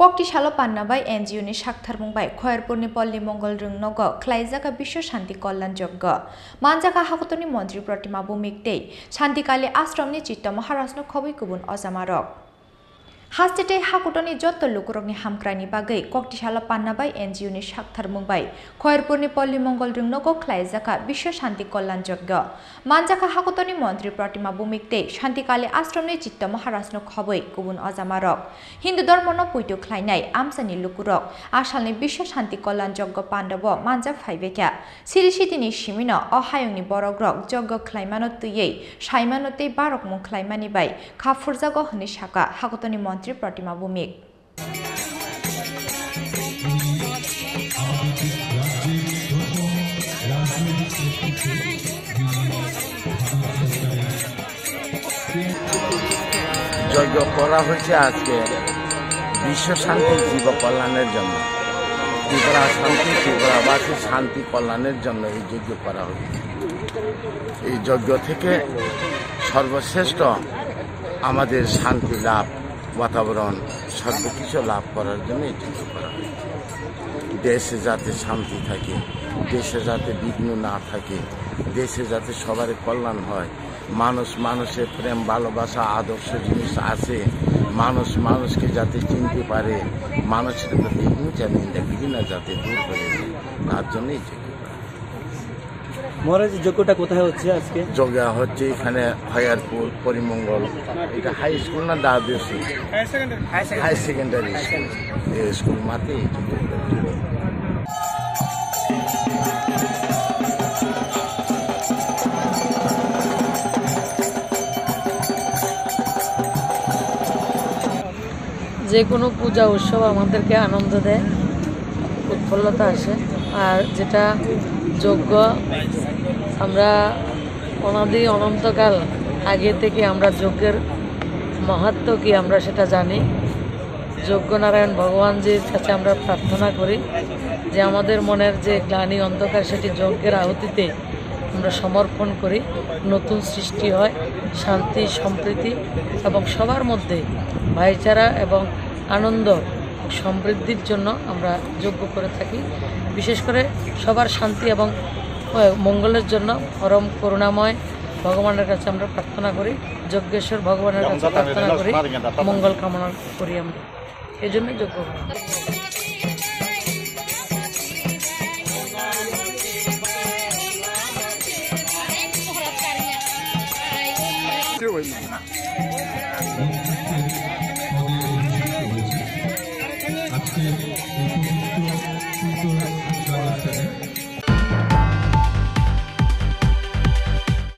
ককটি সালো পান্নাবাই এনজিওনি সাকথারমুংবাই খয়ারপুরনি পল্লী মঙ্গল নগ খ্লাইজাকা বিশ্ব শান্তি কল্যাণ যজ্ঞ। মানজাকা হাকতনি মন্ত্রী প্রতিমা বুমিকতেই শান্তিকালী আশ্রমনি চিত্ত মহারাজনো খবই গুবুন অজামারক হাস্টেটে হাকুটনি যত লুকুরকনি হামক্রানি বাগৈ ককটিশালা পান্নাবাই এনজিওনি সাকথার মুম্বাই। খয়েরপুরনি পল্লী মঙ্গল রিংনগ খ্লাইজাকা বিশ্ব শান্তি কল্যাণ যজ্ঞ। মানজাকা হাকুটনি মন্ত্রী প্রতিমা বুমিকতে শান্তিকালে আশ্রমনি চিত্ত মহারাজনো খবৈ গুবুন অজামারক। হিন্দু ধর্মনো পুইটু খ্লাইনাই আমসানি লুকুরক। আসালনি বিশ্ব শান্তি কল্যাণ যজ্ঞ পাণ্ডব মানজা ফাইবেকা। সিরিসিতিনি সিমিন অহায়ংনি বরগ্রক যজ্ঞ খ্লাইমানো তুইयै সাইমানতে বারক মুখ খ্লাইমানি বাই খাফুরজাগ হনি শাখা হাকুটনি মন্ত্রী মন্ত্রী প্রতিমা ভৌমিক যজ্ঞ করা হয়েছে আজকে। বিশ্ব শান্তি, জীব কল্যাণের জন্য। ত্রিপুরা শান্তি, ত্রিপুরাবাসী শান্তি কল্যাণের জন্য এই যজ্ঞ করা হয়েছে। এই যজ্ঞ থেকে সর্বশ্রেষ্ঠ আমাদের শান্তি লাভ। বাতাবরণ, সর্বকিছু লাভ করার জন্য এই যুদ্ধ করা হয়। দেশে যাতে শান্তি থাকে, দেশে যাতে বিঘ্ন না থাকে, দেশে যাতে সবার কল্যাণ হয়, মানুষ মানুষের প্রেম, ভালোবাসা, আদর্শ জিনিস আছে, মানুষ মানুষকে যাতে চিনতে পারে, মানুষের প্রতি হিংসা, নিন্দা, ঘৃণা যাতে দূর হয়ে যায়, তার জন্যই যজ্ঞ মহারাজ যজ্ঞটা কোথায় হচ্ছে আজকে? যজ্ঞ হচ্ছে এখানে হয়ারপুর পরিমঙ্গল এটা হাই স্কুল না দাবি স্কুল হাই সেকেন্ডারি স্কুল এই স্কুল মাতে যে কোনো পূজা উৎসব আমাদেরকে আনন্দ দেয় উৎফুল্লতা আসে। আর যেটা যজ্ঞ আমরা অনাদি অনন্তকাল আগে থেকে আমরা যজ্ঞের মাহাত্ম কি আমরা সেটা জানি। যজ্ঞনারায়ণ ভগবানজির কাছে আমরা প্রার্থনা করি যে আমাদের মনের যে গ্লানি অন্ধকার সেটি যজ্ঞের আহুতিতে আমরা সমর্পণ করি। নতুন সৃষ্টি হয়, শান্তি, সম্প্রীতি এবং সবার মধ্যে ভাইচারা এবং আনন্দ সমৃদ্ধির জন্য আমরা যোগ্য করে থাকি। বিশেষ করে সবার শান্তি এবং মঙ্গলের জন্য পরম করুণাময় ভগবানের কাছে আমরা প্রার্থনা করি যজ্ঞেশ্বর ভগবানের কাছে প্রার্থনা করি মঙ্গল কামনা করি আমরা। এই জন্য যজ্ঞ